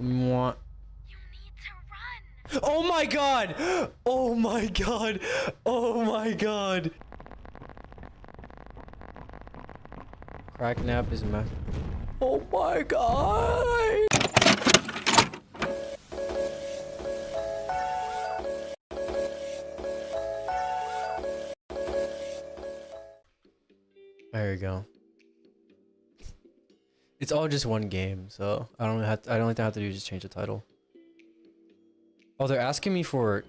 Mwah. You need to run. Oh my god! Oh my god! Oh my god! Crack nap is my. Oh my god! There you go. It's all just one game, so I don't have. To, I don't think I have to do just change the title. Oh, they're asking me for.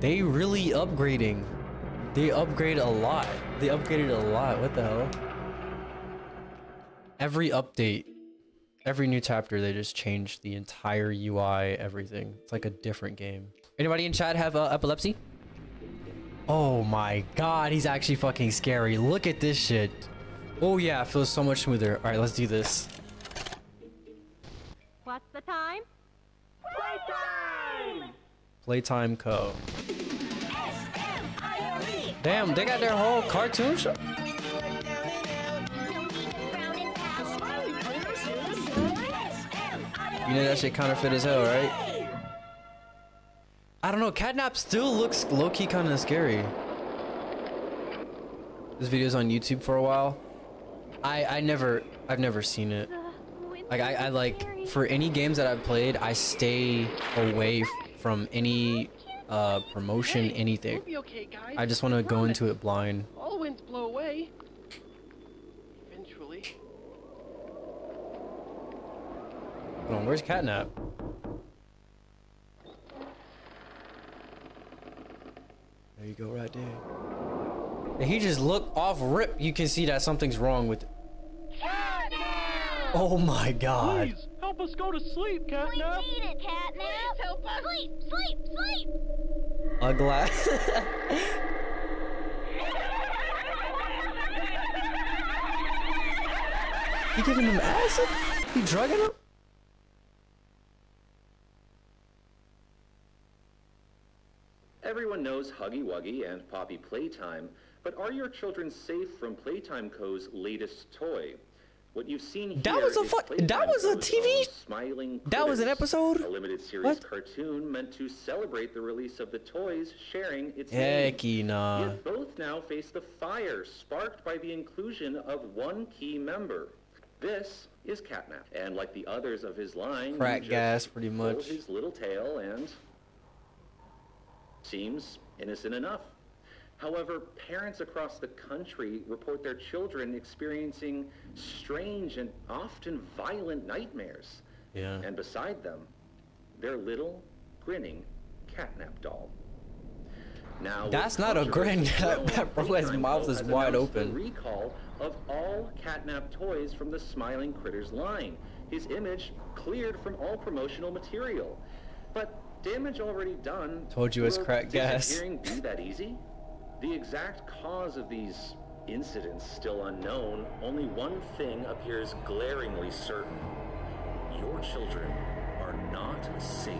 They really upgrading. They upgrade a lot. They upgraded a lot. What the hell? Every update, every new chapter, they just change the entire UI, everything. It's like a different game. Anybody in chat have uh, epilepsy? Oh my god, he's actually fucking scary. Look at this shit. Oh yeah, it feels so much smoother. All right, let's do this. What's the time? Playtime Co. Damn, they got their whole cartoon show. You know that shit counterfeit as hell, right? I don't know, Catnap still looks low-key kind of scary. This video's on YouTube for a while. I I never I've never seen it. Like I, I like for any games that I've played, I stay away from any uh promotion, anything. We'll be okay, guys. I just want to go into it blind. All winds blow away. Eventually. Hold on, where's Catnap? There you go, right there. And he just looked off rip. You can see that something's wrong with. Oh my god. Please help us go to sleep, We Catnap. need it, Catnap. help us. Sleep, sleep, sleep. A glass. you giving him acid? You drugging him? Everyone knows Huggy Wuggy and Poppy Playtime, but are your children safe from Playtime Co.'s latest toy? What you've seen here That was a fuck- that was a TV Smiling That was an episode? A limited series What? cartoon meant to celebrate the release of the toys sharing its Hecky name. nah. Yet both now face the fire sparked by the inclusion of one key member. This is Catnap, and like the others of his line, Crack gas, pretty much. his little tail and seems innocent enough. However, parents across the country report their children experiencing strange and often violent nightmares. Yeah. And beside them, their little grinning catnap doll. Now, That's not a grin. That- his mouth is wide open. recall of all catnap toys from the Smiling Critters line. His image cleared from all promotional material. But damage already done. Told you it's crack gas. disappearing be that easy? The exact cause of these incidents still unknown. Only one thing appears glaringly certain. Your children are not safe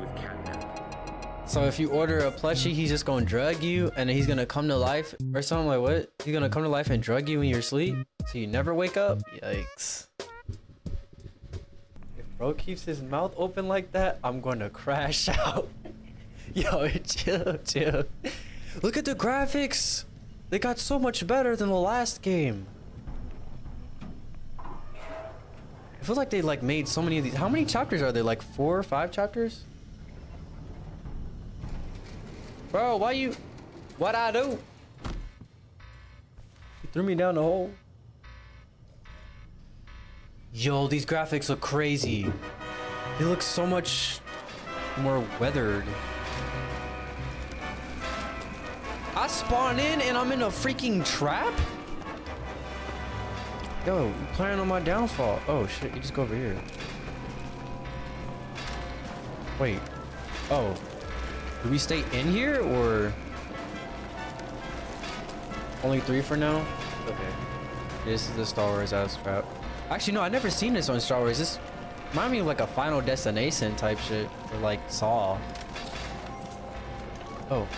with catnap. So if you order a plushie, he's just gonna drug you, and he's gonna come to life or something like what? He's gonna come to life and drug you in your sleep, so you never wake up. Yikes! If bro keeps his mouth open like that, I'm gonna crash out. Yo, chill, chill. Look at the graphics. They got so much better than the last game. It feels like they like made so many of these. How many chapters are there? Like four or five chapters? Bro, why you... What I do? You threw me down the hole. Yo, these graphics look crazy. They look so much more weathered. I spawn in and I'm in a freaking trap? Yo, you planning on my downfall. Oh shit, you just go over here. Wait. Oh. Do we stay in here or only three for now? Okay. This is the Star Wars ass trap. Actually, no, I never seen this on Star Wars. This remind me of like a Final Destination type shit, or like Saw. Oh.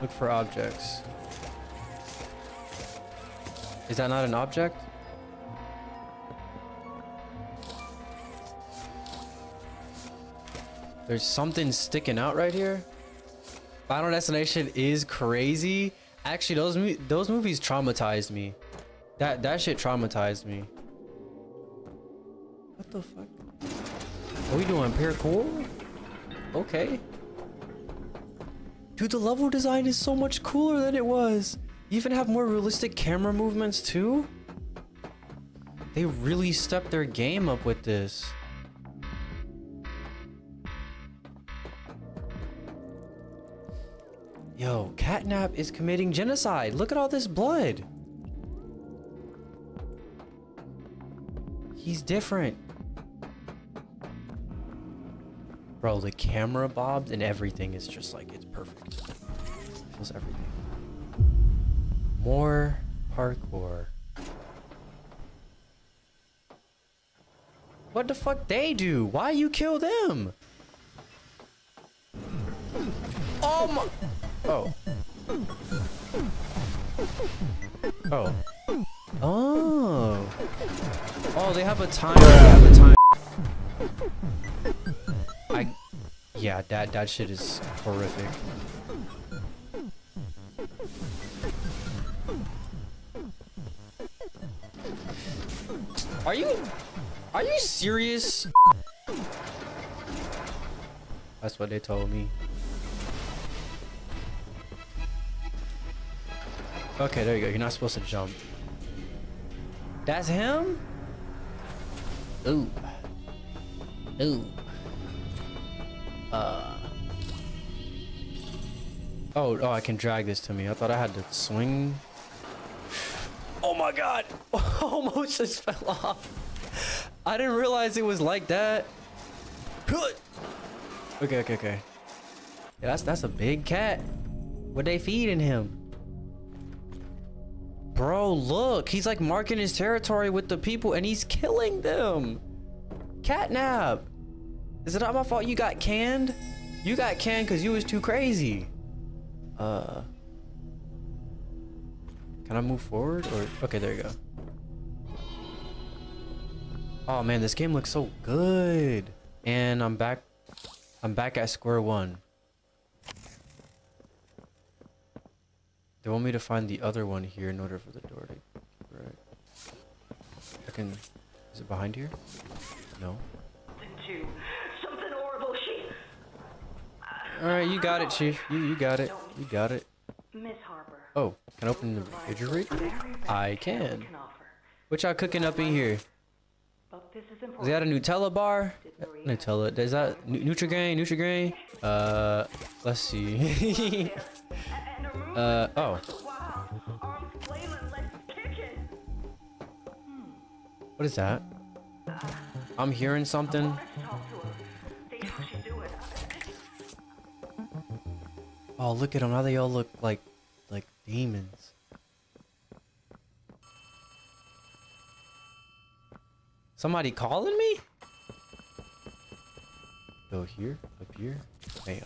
Look for objects. Is that not an object? There's something sticking out right here. Final Destination is crazy. Actually, those those movies traumatized me. That that shit traumatized me. What the fuck? Are we doing parkour? Okay. Dude, the level design is so much cooler than it was. You even have more realistic camera movements too. They really stepped their game up with this. Yo, Catnap is committing genocide. Look at all this blood. He's different. Bro, the camera bobs and everything is just like, it's perfect. Feels everything. More parkour. What the fuck they do? Why you kill them? Oh my... Oh. Oh. Oh. Oh, they have a time. They have a time. Yeah, that that shit is horrific. Are you? Are you serious? That's what they told me. Okay, there you go. You're not supposed to jump. That's him? Ooh. Ooh. Uh. Oh, oh, I can drag this to me. I thought I had to swing. Oh my god! Almost just fell off. I didn't realize it was like that. Okay, okay, okay. Yeah, that's that's a big cat. What they feeding him? Bro, look. He's like marking his territory with the people and he's killing them. Catnap. Is it not my fault you got canned? You got canned because you was too crazy. Uh. Can I move forward or? Okay, there you go. Oh man, this game looks so good. And I'm back. I'm back at square one. They want me to find the other one here in order for the door to... Right. I can... Is it behind here? No. to something horrible. She. Alright, you got it, Chief. You, you got it. You got it. Miss Harper. Oh, can I open the refrigerator? I can. What y'all cooking up in here? Is that a Nutella bar? Nutella. Is that Nu- Nutrigrain? Nutrigrain? Uh, let's see. And her movement. uh, oh. Wow. Arms flailing, legs kicking. What is that? I'm hearing something. Oh, look at them. How they all look like, like demons. Somebody calling me? Go here, up here, bam.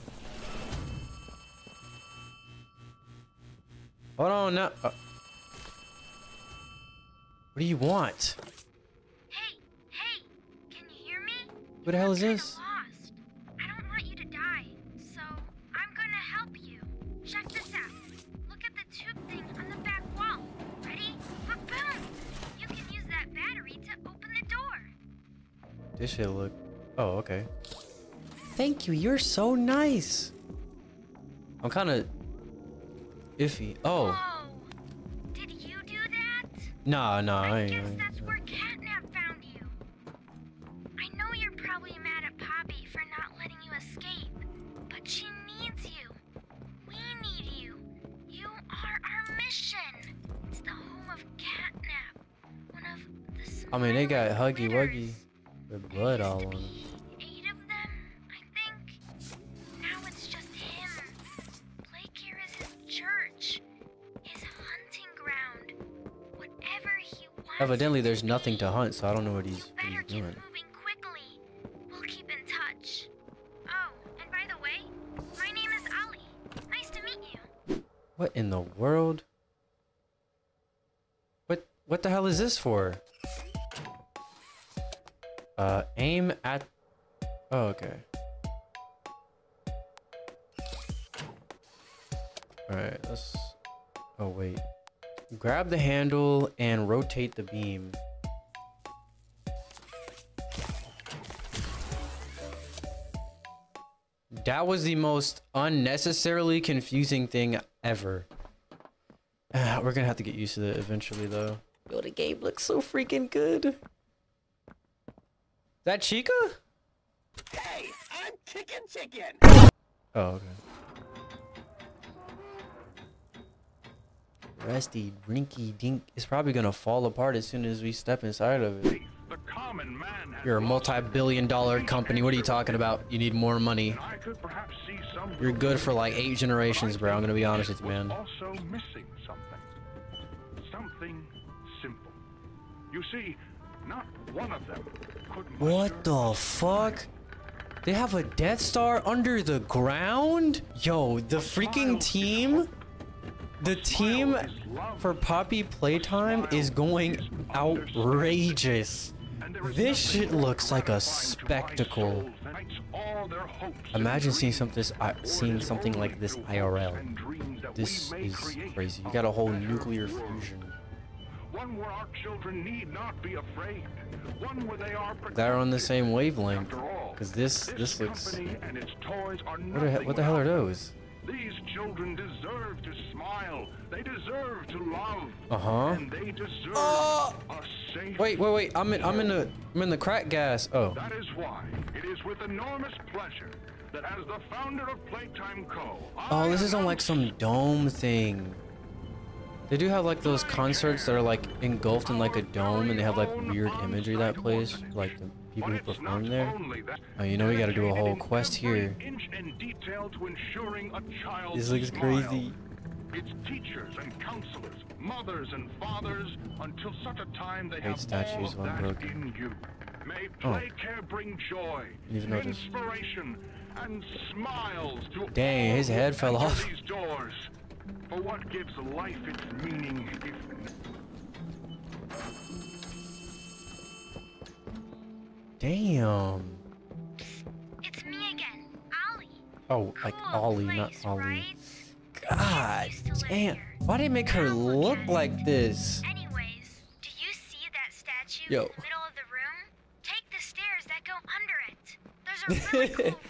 Hold on now. Uh, what do you want? Hey, hey, can you hear me? What the hell is this? Door. This look. Oh, okay. Thank you. You're so nice. I'm kind of iffy. Oh, Whoa. Did you do that? nah, nah. I I guess I ain't- that's where Catnap found you. I know you're probably mad at Poppy for not letting you escape, but she needs you. We need you. You are our mission. It's the home of Catnap, one of the I mean, they got smallest Huggy critters. Wuggy blood all on them. Eight of them, I think. Now it's just him. Playcare is his church, his hunting ground. Whatever he wants. Evidently, there's nothing to hunt, so I don't know what he's, what he's doing. We'll in. Oh, the way, my name is Ollie. Nice to meet you. What in the world? What what the hell is this for? Uh, aim at... Oh, okay. Alright, let's... Oh, wait. Grab the handle and rotate the beam. That was the most unnecessarily confusing thing ever. We're gonna have to get used to it eventually, though. Yo, the game looks so freaking good. That Chica? Hey, I'm Chicken Chicken. Oh, okay. Rusty Rinky Dink is probably gonna fall apart as soon as we step inside of it. The common man has You're a multi-billion dollar company. What are you talking about? You need more money. I could perhaps see some You're good for like eight generations, bro. I'm gonna be honest with you, man. Also missing something. Something simple. You see, not one of them What the fuck? They have a Death Star under the ground? Yo, the freaking team, the team for Poppy Playtime is going outrageous. and there is This shit looks like a spectacle. rise souls and lights all their hopes and Imagine seeing something, uh, seeing something like this IRL. hopes and dreams that we This is crazy. You got a whole nuclear fusion. One where our children need not be afraid. One where they are protected. They're on the same wavelength. Cause this, this looks. company and its toys are What the, he- what the hell are those? These children deserve to smile. They deserve to love. Uh huh. And they deserve Oh! a safe. Wait, wait, wait. I'm in. I'm in the. I'm in the crack gas. Oh. That is why it is with enormous pleasure that as the founder of Playtime Co. Oh, I this is on like some dome thing. They do have like those concerts that are like engulfed in like a dome, and they have like weird imagery that plays, like the people who perform there. Oh, you know we gotta do a whole quest here. inch and detail to ensuring a child's This looks crazy. It's teachers and counselors, mothers and fathers, until such a time they have statues, one broken. in you. May Oh. play care bring joy, even inspiration, and smiles to Dang, his head fell off. These. For what gives life its meaning if Damn. It's me again, Ollie. Oh, like Cool Ollie, not Ollie. right? God used to live damn. Why did they make her look look like this? Anyways, do you see that statue Yo. in the middle of the room? Take the stairs that go under it. There's a really cool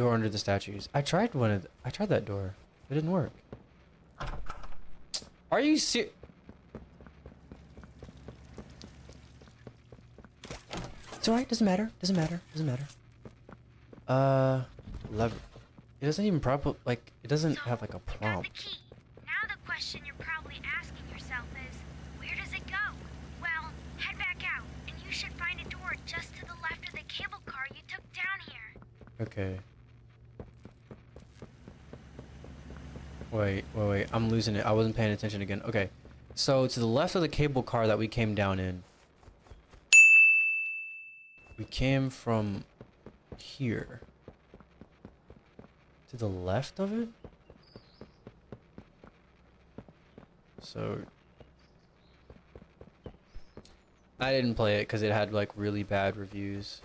Door under the statues. I tried one of. I tried that door. It didn't work. Are you serious? It's alright. Doesn't matter. Doesn't matter. Doesn't matter. Uh, lever. It doesn't even proper like. It doesn't So, have like a prompt. Now the question you're probably asking yourself is, where does it go? Well, head back out, and you should find a door just to the left of the cable car you took down here. Okay. Wait, wait, wait. I'm losing it. I wasn't paying attention again. Okay. So to the left of the cable car that we came down in. We came from here. To the left of it? So I didn't play it because it had like really bad reviews.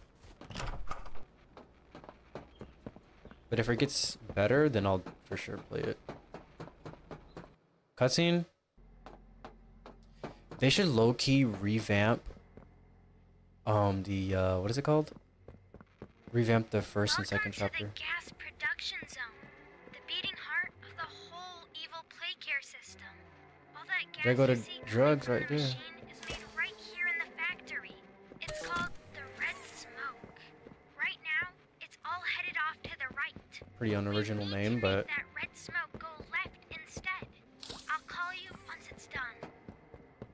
But if it gets better, then I'll for sure play it. Cutscene? They should low-key revamp um the uh what is it called? Revamp the first and second chapter. gas production zone, the beating heart of the whole evil play care system. All that gas There go to drugs right the there. right here in the factory. It's called the red smoke. Right now, it's all headed off to the right. Pretty unoriginal name, but that red smoke go left instead. I'll call you once it's done.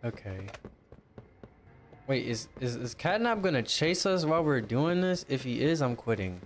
Okay. Wait, is is is Catnap gonna chase us while we're doing this? If he is, I'm quitting.